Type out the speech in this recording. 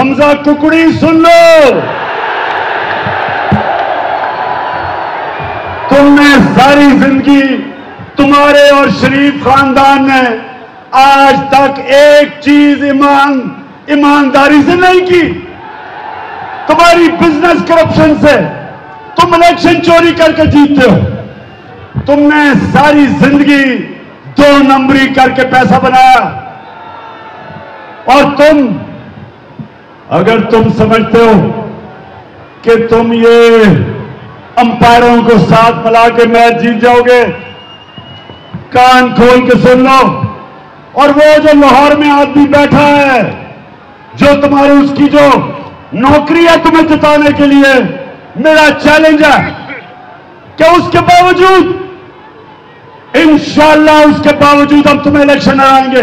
हमजा कुकड़ी सुन लो। तुमने सारी ज़िंदगी तुम्हारे और शरीफ खानदान ने आज तक एक चीज़ ईमान, ईमानदारी से नहीं की। तुम्हारी बिज़नेस करप्शन से तुम इलेक्शन चोरी करके जीतते हो। तुमने सारी ज़िंदगी दो नंबरी करके पैसा बनाया। और तुम अगर तुम समझते हो कि तुम ये अंपायरों को साथ मिला के मैच जीत जाओगे, कान खोल के सुन लो। और वो जो लाहौर में आदमी बैठा है, जो तुम्हारी उसकी जो नौकरी है तुम्हें जिताने के लिए मेरा चैलेंज है कि उसके बावजूद? इंशाला उसके बावजूद हम तुम्हें इलेक्शन हराएँगे